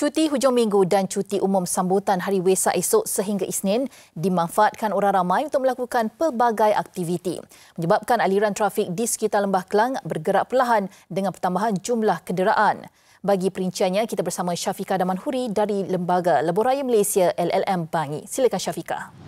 Cuti hujung minggu dan cuti umum sambutan Hari Wesak esok sehingga Isnin dimanfaatkan orang ramai untuk melakukan pelbagai aktiviti. Menyebabkan aliran trafik di sekitar Lembah Kelang bergerak perlahan dengan pertambahan jumlah kenderaan. Bagi perinciannya, kita bersama Syafika Damanhuri dari Lembaga Lebuh Malaysia LLM Bangi. Silakan Syafika.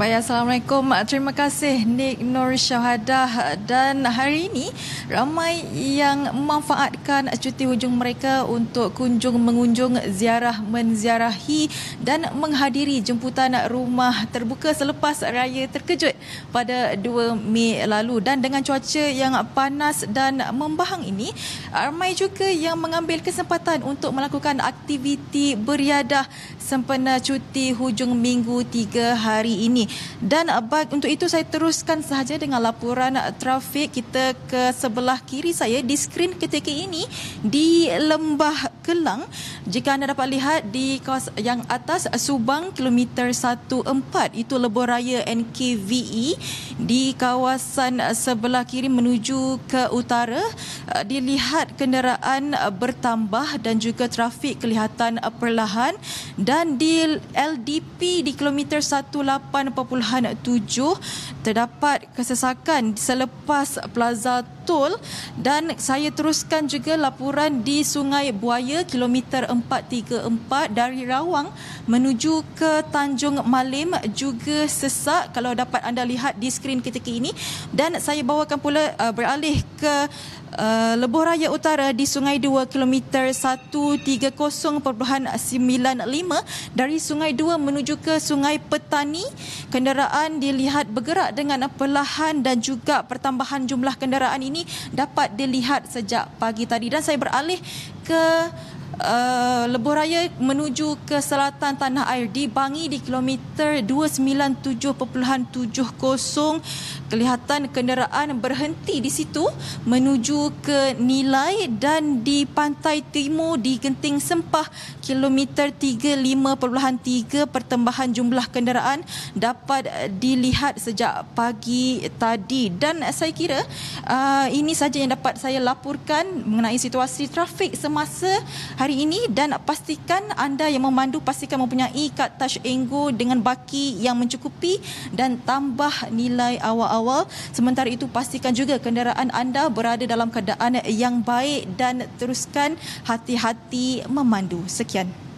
Baik, Assalamualaikum. Terima kasih Nik Nur Syahadah. Dan hari ini ramai yang memanfaatkan cuti hujung mereka untuk kunjung mengunjung ziarah menziarahi dan menghadiri jemputan rumah terbuka selepas raya terkejut pada 2 Mei lalu. Dan dengan cuaca yang panas dan membahang ini, ramai juga yang mengambil kesempatan untuk melakukan aktiviti beriadah sempena cuti hujung minggu tiga hari ini. Dan uh, untuk itu saya teruskan sahaja dengan laporan uh, trafik kita ke sebelah kiri saya di skrin ketika ini di Lembah Kelang. Jika anda dapat lihat di kawasan yang atas Subang kilometer 14 itu Lebuh Raya NKVE di kawasan sebelah kiri menuju ke utara. Dilihat kenderaan bertambah dan juga trafik kelihatan perlahan. Dan di LDP di kilometer 18 terdapat kesesakan selepas Plaza Tol dan saya teruskan juga laporan di Sungai Buaya kilometer 434 dari Rawang menuju ke Tanjung Malim. Juga sesak kalau dapat anda lihat di skrin ketika ini. Dan saya bawakan pula uh, beralih ke Uh, Lebuh Raya Utara di Sungai 2 kilometer 130.95 dari Sungai 2 menuju ke Sungai Petani. Kenderaan dilihat bergerak dengan perlahan dan juga pertambahan jumlah kenderaan ini dapat dilihat sejak pagi tadi. Dan saya beralih ke uh, Lebuh Raya menuju ke selatan tanah air di Bangi di kilometer 297.70 kelihatan kenderaan berhenti di situ menuju ke Nilai dan di pantai timur di Genting Sempah. Kilometer 35.3 pertambahan jumlah kenderaan dapat dilihat sejak pagi tadi. Dan saya kira uh, ini saja yang dapat saya laporkan mengenai situasi trafik semasa hari ini dan pastikan anda yang memandu pastikan mempunyai kad touch enggo dengan baki yang mencukupi dan tambah nilai awal-awal. Sementara itu pastikan juga kenderaan anda berada dalam keadaan yang baik dan teruskan hati-hati memandu. Sekian